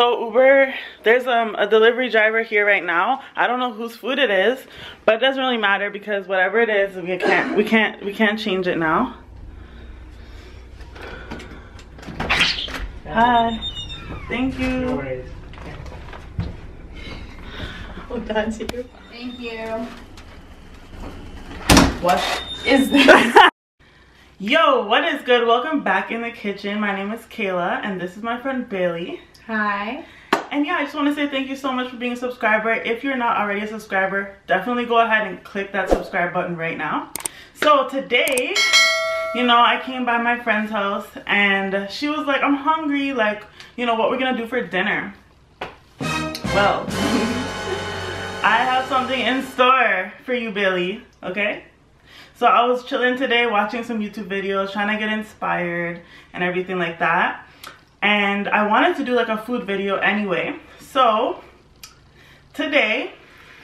So Uber, there's um, a delivery driver here right now. I don't know whose food it is, but it doesn't really matter because whatever it is, we can't we can't we can't change it now. Hi. Thank you. No worries. Oh, that's you. Thank you. What? Is this? Yo, what is good? Welcome back in the kitchen. My name is Kayla and this is my friend Bailey. Hi. And yeah, I just want to say thank you so much for being a subscriber. If you're not already a subscriber, definitely go ahead and click that subscribe button right now. So today, you know, I came by my friend's house and she was like, I'm hungry. Like, you know, what we're going to do for dinner. Well, I have something in store for you, Billy. Okay? So I was chilling today watching some YouTube videos, trying to get inspired and everything like that and I wanted to do like a food video anyway. So today,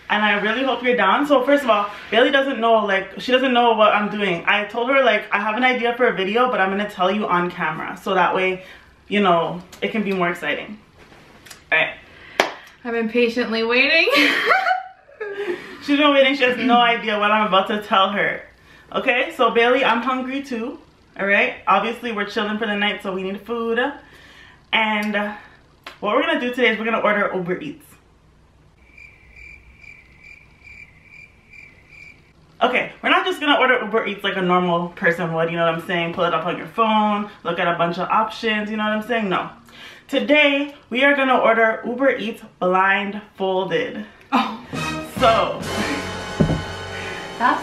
and I really hope you're down. So first of all, Bailey doesn't know, like, she doesn't know what I'm doing. I told her, like, I have an idea for a video, but I'm going to tell you on camera. So that way, you know, it can be more exciting. All right. I'm impatiently waiting. She's been waiting. She has no idea what I'm about to tell her. Okay, so Bailey, I'm hungry too. All right. Obviously, we're chilling for the night, so we need food. And what we're gonna do today is we're gonna order Uber Eats. Okay, we're not just gonna order Uber Eats like a normal person would, you know what I'm saying? Pull it up on your phone, look at a bunch of options, you know what I'm saying? No. Today, we are gonna order Uber Eats blindfolded. oh, So, that's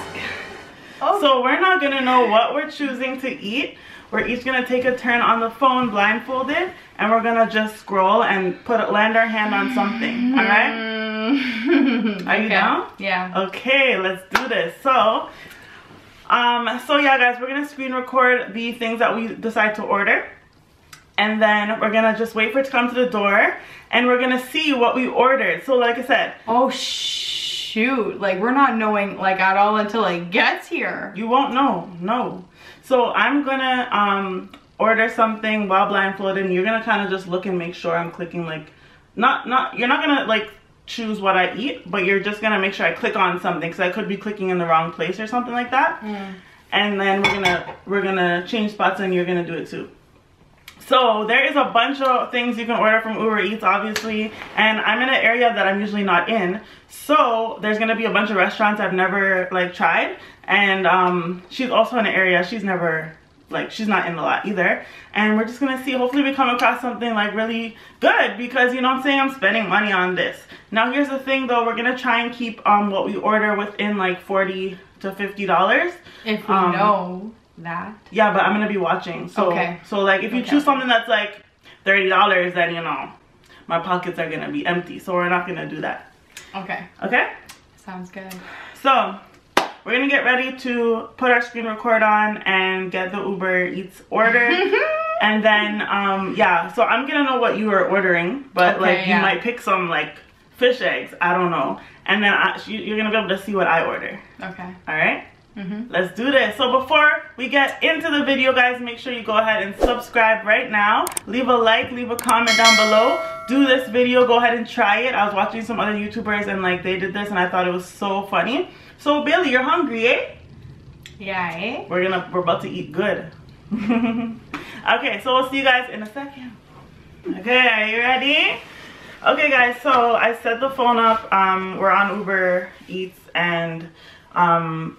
Oh. so we're not gonna know what we're choosing to eat. We're each gonna take a turn on the phone blindfolded and we're gonna just scroll and put land our hand on something. All right? Mm. Are you down? Yeah. Okay, let's do this. So, um, so yeah, guys, we're gonna screen record the things that we decide to order, and then we're gonna just wait for it to come to the door, and we're gonna see what we ordered. So, like I said, Oh shoot! Like we're not knowing like at all until it gets here. you won't know, no. So I'm gonna um order something while blindfolded, and you're gonna kind of just look and make sure I'm clicking like, not not you're not gonna like choose what I eat, but you're just gonna make sure I click on something because I could be clicking in the wrong place or something like that. And then we're gonna we're gonna change spots, and you're gonna do it too. So there is a bunch of things you can order from Uber Eats, obviously, and I'm in an area that I'm usually not in. So there's gonna be a bunch of restaurants I've never like tried, and um, she's also in an area she's never like she's not in a lot either. And we're just gonna see. Hopefully we come across something like really good because you know what I'm saying I'm spending money on this. Now here's the thing though, we're gonna try and keep um what we order within like 40 to 50 dollars. If we Um, know that. Yeah, but I'm gonna be watching. So Okay. so like if you Okay. choose something that's like thirty dollars, then you know my pockets are gonna be empty. So we're not gonna do that. Okay. Okay? Sounds good. So we're gonna get ready to put our screen record on and get the Uber Eats order. and then um yeah, so I'm gonna know what you are ordering, but Okay, like you might pick some like fish eggs, I don't know. And then I, you- you're gonna be able to see what I order. Okay. All right? Mhm. Let's do this. So before we get into the video, guys, make sure you go ahead and subscribe right now. Leave a like, leave a comment down below. Do this video, go ahead and try it. I was watching some other YouTubers and like they did this and I thought it was so funny. So Billy, you're hungry, eh? Yeah. Eh? We're gonna, we're about to eat good. okay, so we'll see you guys in a second. Okay, are you ready? Okay guys, so I set the phone up. Um, we're on Uber Eats and um,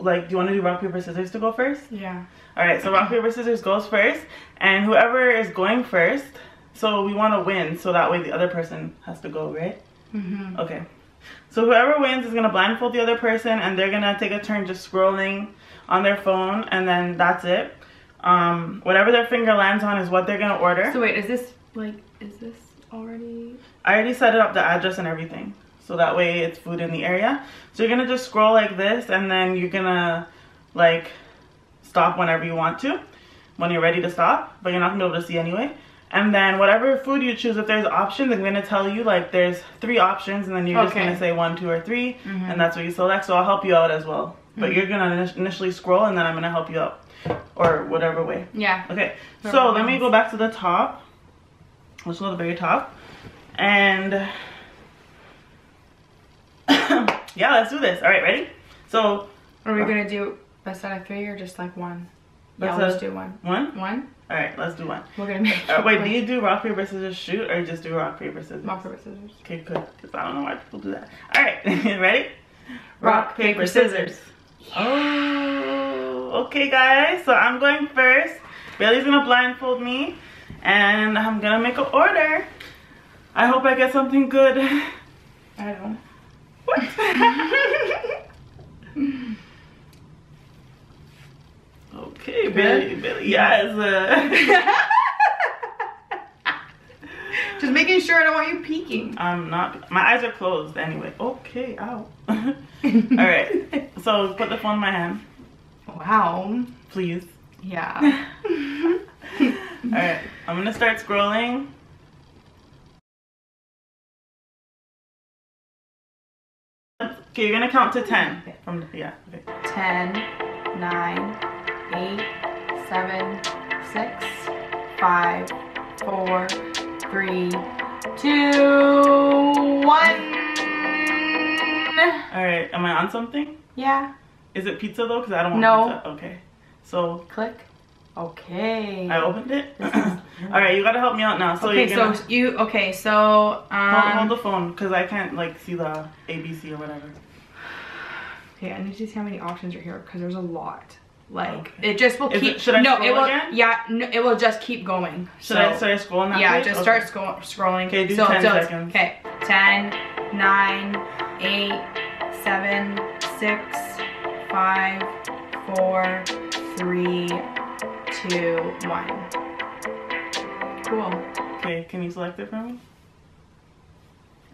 like, do you want to do rock, paper, scissors to go first? Yeah. All right, so rock, paper, scissors goes first. And whoever is going first, so we want to win so that way the other person has to go, right? Mhm. Okay. So whoever wins is gonna blindfold the other person, and they're gonna take a turn just scrolling on their phone, and then that's it. Um, whatever their finger lands on is what they're gonna order. So wait, is this like is this already? I already set it up the address and everything, so that way it's food in the area. So you're gonna just scroll like this, and then you're gonna like stop whenever you want to, when you're ready to stop, but you're not gonna be able to see anyway. And then whatever food you choose, if there's options, I'm gonna tell you like there's three options, and then you're just gonna say one, two, or 3 Mhm. and that's what you select. So I'll help you out as well. But Mhm. you're gonna initially scroll, and then I'm gonna help you out, or whatever way. Yeah. Okay, so let me go back to the top. Let's go to the very top. And yeah, let's do this. All right, ready? So Are we gonna do best out of three or just like one? Yeah, let's out- do one. one. One? All right, let's do one. We're gonna make Uh, wait, do you do rock paper scissors shoot or just do rock paper scissors? rock paper scissors? Okay, good. Because I don't know why people do that. All right, ready? Rock, paper, scissors. Oh, okay, guys. So I'm going first. Bailey's gonna blindfold me, and I'm gonna make an order. I hope I get something good. I don't. Okay, Bailey. Bailey, yes. uh, Just making sure I don't want you peeking. I'm not. My eyes are closed anyway. Okay, ow. All right. So put the phone in my hand, Wow. please. Yeah. All right. I'm gonna start scrolling. Okay, you're gonna count to ten. From yeah. Okay. 10, 9, 8, 7, 6, 5, 4, 3, 2, 1. All right. Am I on something? Yeah. Is it pizza though? Because I don't want No. pizza. Okay. So Click. Okay. I opened it. All right. You gotta help me out now. So okay, you're gonna so you okay, so um hold, hold the phone because I can't like see the ABC or whatever. Okay, I need to see how many options are here because there's a lot. Like Okay. it just will Is keep it- should I no, scroll it will again? yeah, no, it will just keep going. Should so, I start scrolling that Yeah, way? just Okay. start scroll- scrolling. Okay, do so, 10 so seconds. Okay, 10, 9, 8, 7, 6, 5, 4, 3, 2, 1. Cool. Okay. Can you select it for me?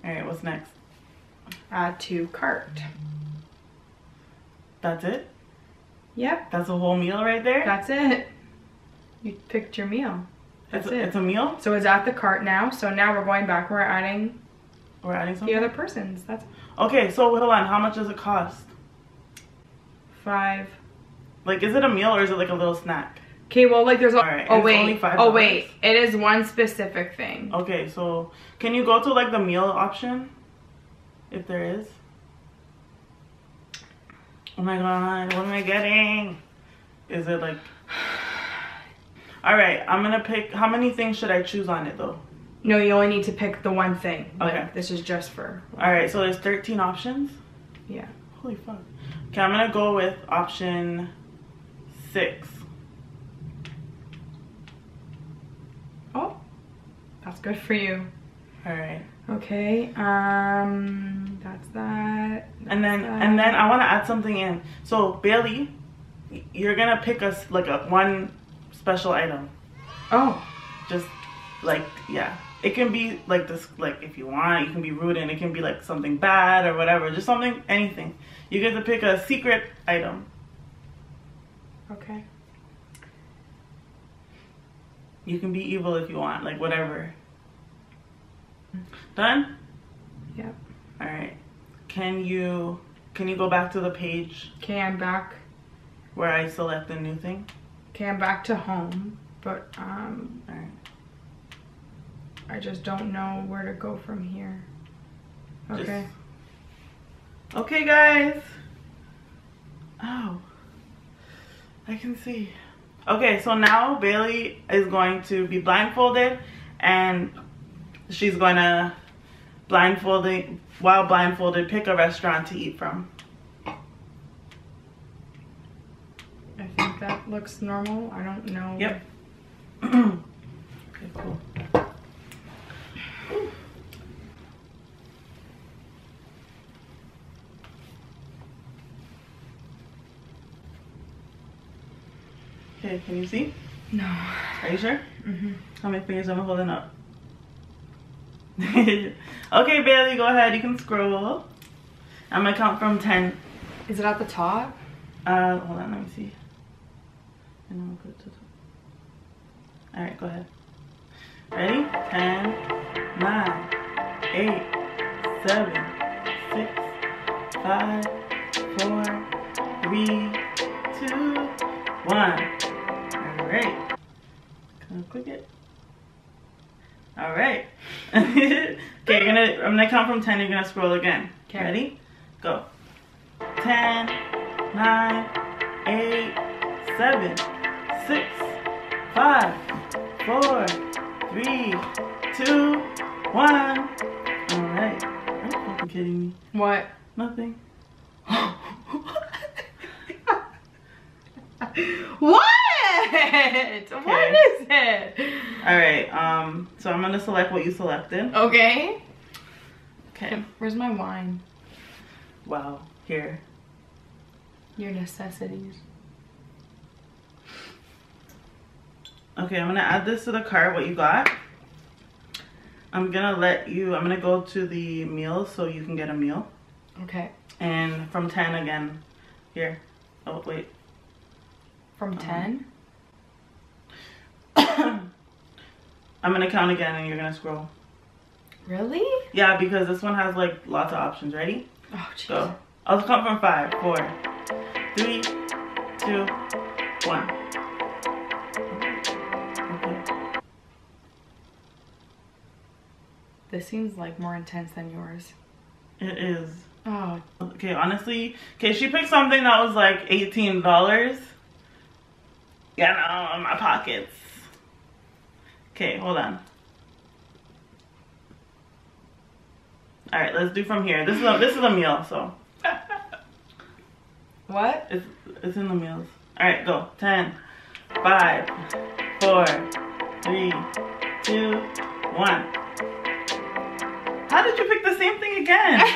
All right. What's next? Add to cart. That's it. Yep, That's a whole meal right there. that's it. You picked your meal. That's it's, it. it's a meal. So it's at the cart now. So now we're going back. We're adding We're adding the other person's. That's Okay, so hold on. How much does it cost? five. Like, is it a meal or is it like a little snack? Okay, well, like there's a. Oh wait. only $5. Oh wait. It is one specific thing. Okay, so can you go to like the meal option? If there is. Oh my god, what am I getting? Is it like. Alright, I'm gonna pick. How many things should I choose on it though? No, you only need to pick the one thing. Like, Okay. This is just for. Alright, so there's 13 options? Yeah. Holy fuck. Okay, I'm gonna go with option six. Oh, that's good for you. Alright. Okay. Um, that's that. And then that's and then. I want to add something in. So Bailey, you're gonna pick us like a one special item. Oh. Just like yeah, it can be like this. Like if you want, you can be rude and it can be like something bad or whatever. Just something, anything. You get to pick a secret item. Okay. You can be evil if you want, like whatever. Done. Yep. All right. Can you can you go back to the page Okay, I'm back. where I select the new thing? Okay, I'm back to home, but um, All right. I just don't know where to go from here. Just- Okay. Okay, guys. Oh, I can see. Okay, so now Bailey is going to be blindfolded and she's going to blindfolding while blindfolded pick a restaurant to eat from. I think that looks normal. I don't know. Yep. okay, cool. Okay, can you see? No. Are you sure? hmm How many fingers am I holding up? okay, Bailey, go ahead. You can scroll. I'm gonna count from 10. Is it at the top? Uh, hold on, let me see. And then we'll go to the Alright, go ahead. Ready? 10, 9, 8, 7, 6, 5, 4, 3, 2, 1. Alright. Can I click it? All right. okay, you're gonna. I'm gonna count from ten. You're gonna scroll again. 'Kay. Ready? Go. Ten, nine, eight, seven, six, five, four, three, two, one. All right. Are you fucking kidding me? What? Nothing. what? What is it? All right. Um. So I'm gonna select what you selected. Okay. Okay. Where's my wine? Wow. Here. Your necessities. Okay, I'm gonna add this to the cart, what you got. I'm gonna let you, I'm gonna go to the meal so you can get a meal. Okay. And from 10 again, here. Oh, wait. From Uh-huh. 10? I'm gonna count again and you're gonna scroll. Really? Yeah, because this one has like lots of options. Ready? Oh, jeez. Go. I'll count from five, four, three, two, one. Okay. This seems like more intense than yours. It is. Oh, Okay, honestly, okay, she picked something that was like eighteen dollars. Yeah, no, in my pockets. Okay, hold on. All right, let's do from here. This is a this is a meal, so what? it's it's in the meals. All right, go. Ten, five, four, three, two, one. How did you pick the same thing again?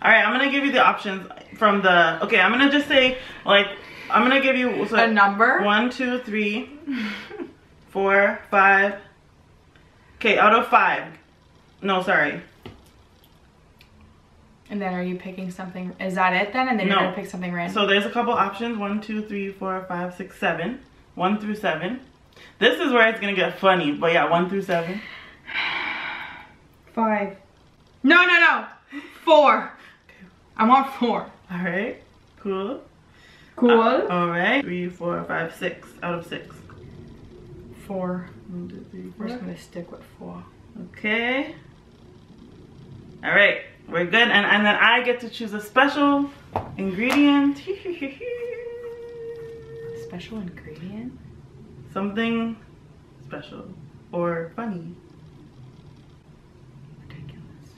All right, I'm gonna give you the options from the. Okay, I'm gonna just say like I'm gonna give you so A number? One, two, three, four, five. Okay, out of five. No, sorry. And then are you picking something? Is that it then? And then No. you're gonna pick something random? So there's a couple options. One, two, three, four, five, six, seven. One through seven. This is where it's gonna get funny, but yeah, one through seven. Five. No, no, no. Four. I want four. All right, cool. Cool. Uh, all right, three, four, five, six out of six. four. One, two, three, We're just gonna stick with four. Okay. All right, we're good, and and then I get to choose a special ingredient. Special ingredient? Something special or funny. Ridiculous.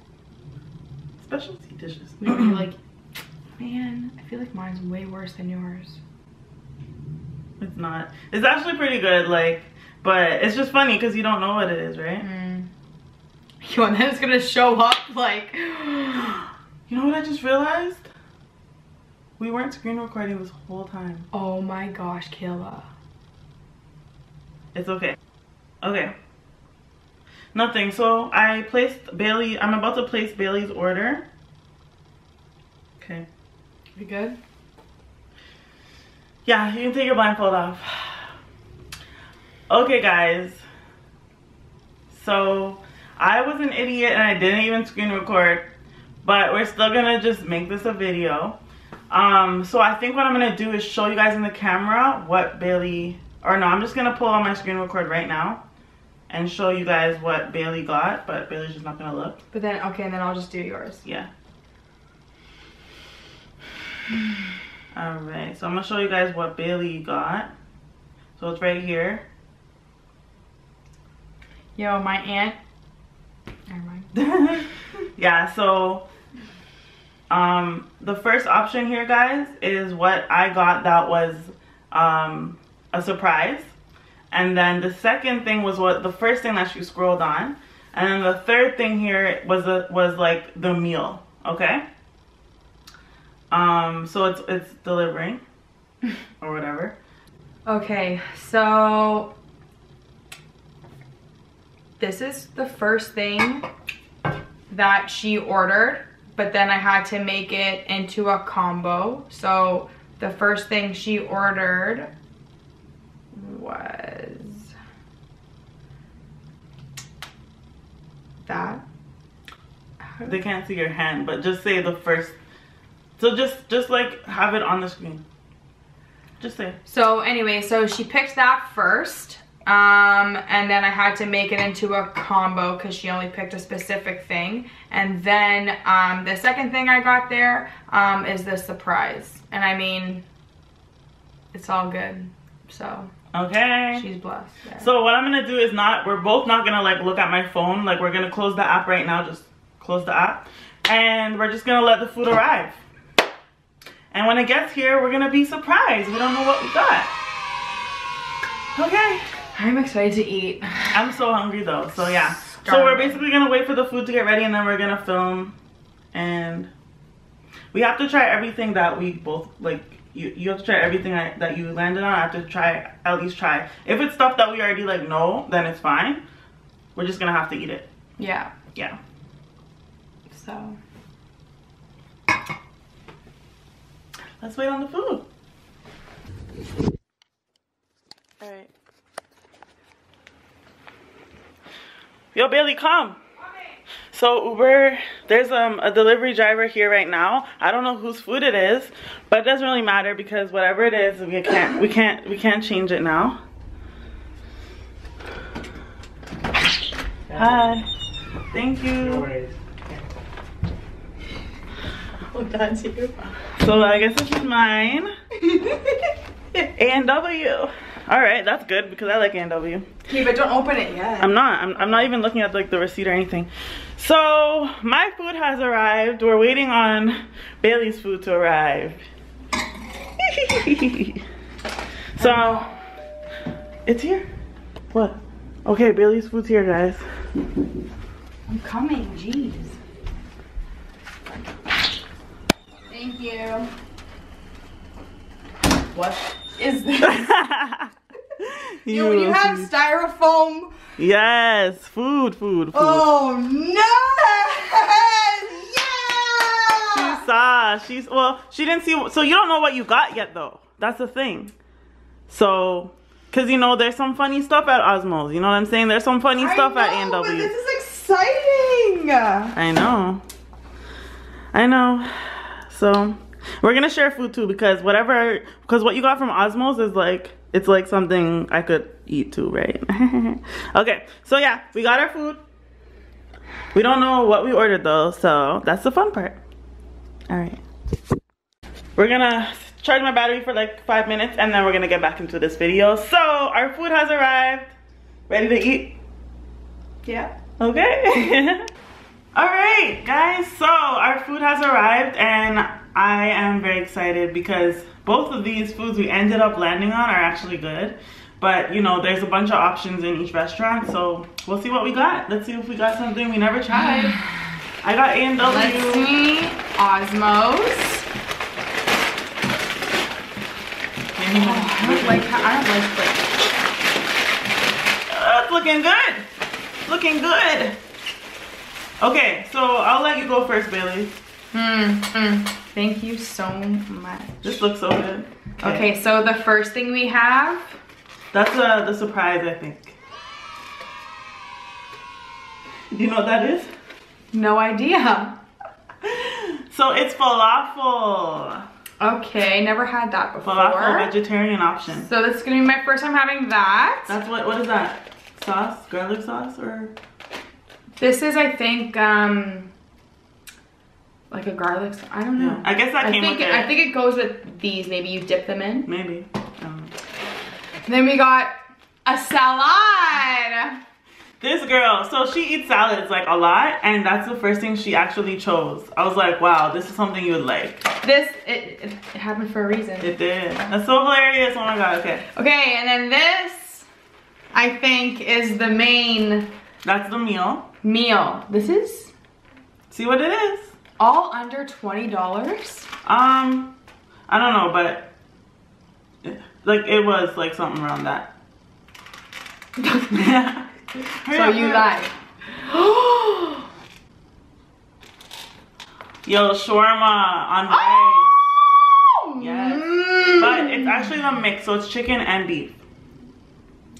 Specialty dishes. You're like, man, I feel like mine's way worse than yours. It's not. It's actually pretty good, like, but it's just funny because you don't know what it is, right? Mm. Yo, and then it's gonna show up like, You know what I just realized? We weren't screen recording this whole time. oh my gosh, Kayla. It's okay. Okay. Nothing. So I placed Bailey. I'm about to place Bailey's order. You good? Yeah, you can take your blindfold off. Okay, guys. So I was an idiot and I didn't even screen record, but we're still gonna just make this a video. Um, so I think what I'm gonna do is show you guys in the camera what Bailey, or no, I'm just gonna pull on my screen record right now and show you guys what Bailey got, but Bailey's just not gonna look. But then, okay, and then I'll just do yours. Yeah. All right, so I'm gonna show you guys what Bailey got. So it's right here. Yo, my aunt. Never mind. yeah, so um the first option here guys is what I got that was um a surprise. And then the second thing was what the first thing that she scrolled on. And then the third thing here was a, was like the meal, okay? Um so it's it's delivering or whatever. Okay, so this is the first thing that she ordered, but then I had to make it into a combo. So the first thing she ordered was that. They can't see your hand, but just say the first so just just like have it on the screen. Just say. So anyway, so she picked that first. Um, and then I had to make it into a combo because she only picked a specific thing. And then um, the second thing I got there um, is the surprise. And I mean, it's all good. So Okay. she's blessed. there. So what I'm gonna do is not, we're both not gonna like look at my phone. Like we're gonna close the app right now, just close the app. And we're just gonna let the food arrive. And when it gets here, we're gonna be surprised. We don't know what we got. Okay. I'm excited to eat. I'm so hungry though, so yeah. So we're basically gonna wait for the food to get ready and then we're gonna film and we have to try everything that we both like you, you have to try everything I, that you landed on. I have to try at least try. If it's stuff that we already like know, then it's fine. We're just gonna have to eat it. Yeah. Yeah. So Let's wait on the food. Alright. Yo, Bailey, come. So Uber, there's um, a delivery driver here right now. I don't know whose food it is, but it doesn't really matter because whatever it is, we can't we can't we can't change it now. Hi. Thank you. No worries. Oh, that's you. So I guess this is mine. A&W. All right, that's good because I like A&W. Okay, but don't open it yet. I'm not. I'm, I'm not even looking at like the receipt or anything. So my food has arrived. We're waiting on Bailey's food to arrive. so it's here. What? Okay, Bailey's food's here, guys. I'm coming. Jeez. Thank you. What is this? you, you, when you have styrofoam. yes, food, food, food. Oh no! She saw. She's well. She didn't see. So you don't know what you got yet, though. That's the thing. So, cause you know there's some funny stuff at Osmos. You know what I'm saying? There's some funny stuff I at know, but This is exciting. I know. I know. So we're gonna share food too because whatever. Because what you got from Osmos is like it's like something I could eat too, right? okay. So yeah, we got our food. We don't know what we ordered though, so that's the fun part. All right. We're gonna charge my battery for like five minutes and then we're gonna get back into this video. So our food has arrived. Ready to eat? Yeah. Okay. All right, guys. So our food has arrived and I am very excited because both of these foods we ended up landing on are actually good. But you know, there's a bunch of options in each restaurant, so we'll see what we got. Let's see if we got something we never tried. I got A and Let's see. Osmos. I don't like. I don't like like. Uh, it's looking good. Looking good. Okay, so I'll let you go first, Bailey. Mm, mm. Thank you so much. This looks so good. Okay, so the first thing we have. That's uh, the surprise, I think. Do you know what that is? No idea. So it's falafel. Okay, never had that before. Falafel vegetarian option. So this is gonna be my first time having that. That's what, what is that? Sauce? Garlic sauce or? This is, I think, um, like a garlic. I don't know. I guess that I came think with it, it. I think it goes with these. Maybe you dip them in. Maybe. Um, Then we got a salad. this girl, so she eats salads like a lot and that's the first thing she actually chose. I was like, wow, this is something you would like. This it, it, it happened for a reason. It did. That's so hilarious. Oh my god, okay. Okay, and then this, I think, is the main That's the meal. Meal. This is See what it is? all under twenty dollars. Um, I don't know, but like it was like something around that. So up, you up. Yo, shawarma on rice. Yes. Mm. But it's actually a mix, so it's chicken and beef.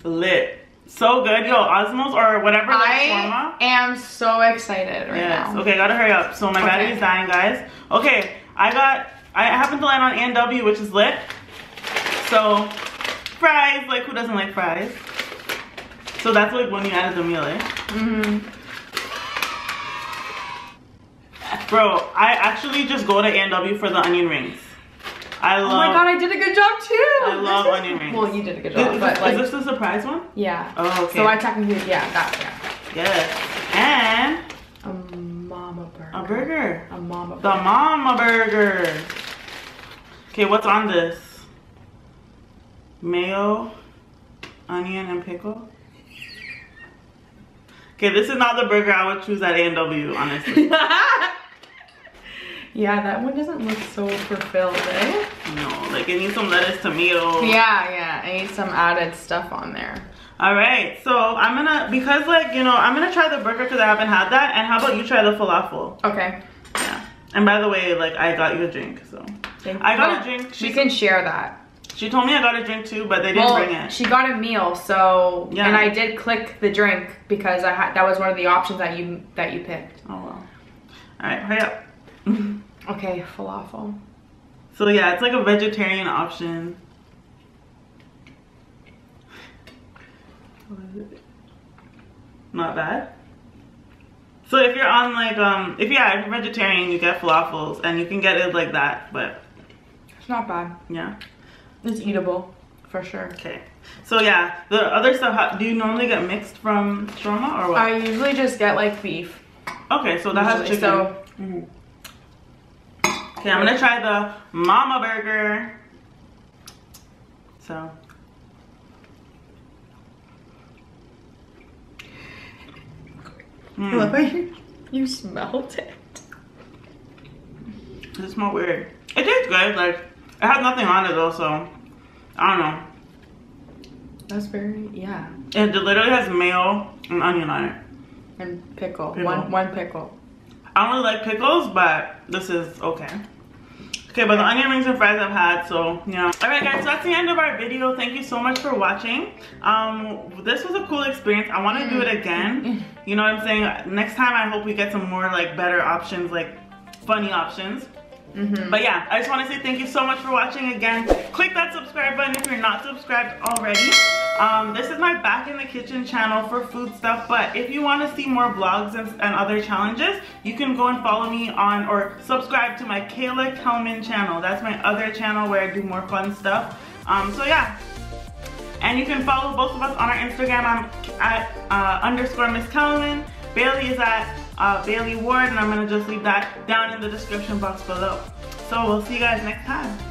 Lit. So good. Yo, Osmos or whatever, I shawarma. am so excited right Yes. now. Okay, gotta hurry up. So my Okay. battery's dying, guys. Okay, I got, I happened to land on A&W, which is lit. So fries, like who doesn't like fries? So that's like when you added the meal, eh? Mm-hmm. Bro, I actually just go to A&W for the onion rings. I love. Oh my god, I did a good job too. I love onion rings. Well, you did a good job, is but this, like, is this the surprise one? yeah. Oh, okay. So I technically, yeah, that, yes. And. A mama burger. a burger. A mama The mama burger. Okay, what's on this? Mayo, onion, and pickle. Okay, this is not the burger I would choose at A&W, honestly. yeah, that one doesn't look so fulfilled, eh? no, like it needs some lettuce, tomato. Yeah, yeah. I need some added stuff on there. All right, so I'm gonna, because like, you know, I'm gonna try the burger because I haven't had that. And how about you try the falafel? Okay. Yeah. And by the way, like, I got you a drink, so. Thank I got a drink. We She, can share that. she told me I got a drink too, but they didn't Well, bring it. she got a meal, so Yeah. and I did click the drink because I had that was one of the options that you that you picked. Oh, well. All right, hurry up. Okay, falafel. So yeah, it's like a vegetarian option. Not bad. So if you're on like um if yeah, if you're vegetarian you get falafels and you can get it like that, but It's not bad. yeah. It's eatable for sure. Okay. So yeah, the other stuff do you normally get mixed from shawarma or what? I usually just get like beef. okay, so that has chicken. So Mhm. Okay, I'm gonna try the mama burger. So Mm. you, smelled it. It smells weird. It tastes good. Like it has nothing on it though, so I don't know. That's very yeah. And it literally has mayo and onion on it. And pickle. Pickle. One one pickle. I don't really like pickles, but this is okay. Okay, but the onion rings and fries I've had, so yeah. All right, guys, so that's the end of our video. Thank you so much for watching. Um, this was a cool experience. I want to do it again. You know what I'm saying? Next time, I hope we get some more like better options, like funny options. Mm-hmm. But yeah, I just want to say thank you so much for watching again. Click that subscribe button if you're not subscribed already. Um, this is my back in the kitchen channel for food stuff, but if you want to see more vlogs and, and other challenges, you can go and follow me on or subscribe to my Kayla Kelman channel. That's my other channel where I do more fun stuff. Um, so yeah. And you can follow both of us on our Instagram. I'm at uh, underscore Miss Kelman. Bailey is at uh, Bailey Ward, and I'm gonna just leave that down in the description box below. So we'll see you guys next time.